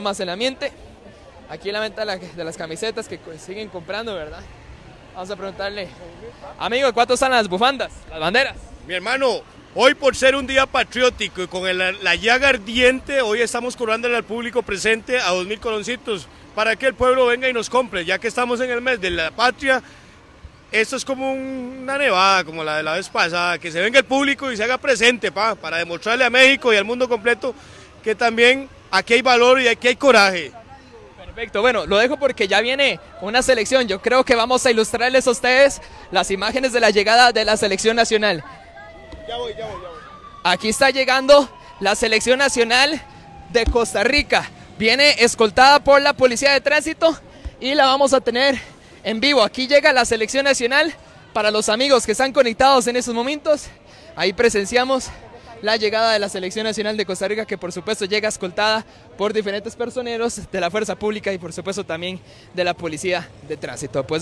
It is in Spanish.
más el ambiente. Aquí la venta de las camisetas que siguen comprando, ¿verdad? Vamos a preguntarle, amigo, ¿cuánto están las bufandas, las banderas? Mi hermano, hoy por ser un día patriótico y con la llaga ardiente, hoy estamos cobrando al público presente a 2.000 coloncitos para que el pueblo venga y nos compre, ya que estamos en el mes de la patria. Esto es como una nevada, como la de la vez pasada, que se venga el público y se haga presente, pa, para demostrarle a México y al mundo completo que también aquí hay valor y aquí hay coraje. Perfecto, bueno, lo dejo porque ya viene una selección. Yo creo que vamos a ilustrarles a ustedes las imágenes de la llegada de la selección nacional. Ya voy, ya voy, ya voy. Aquí está llegando la selección nacional de Costa Rica. Viene escoltada por la policía de tránsito y la vamos a tener en vivo. Aquí llega la selección nacional para los amigos que están conectados en estos momentos. Ahí presenciamos la llegada de la Selección Nacional de Costa Rica, que por supuesto llega escoltada por diferentes personeros de la Fuerza Pública y por supuesto también de la Policía de Tránsito. Pues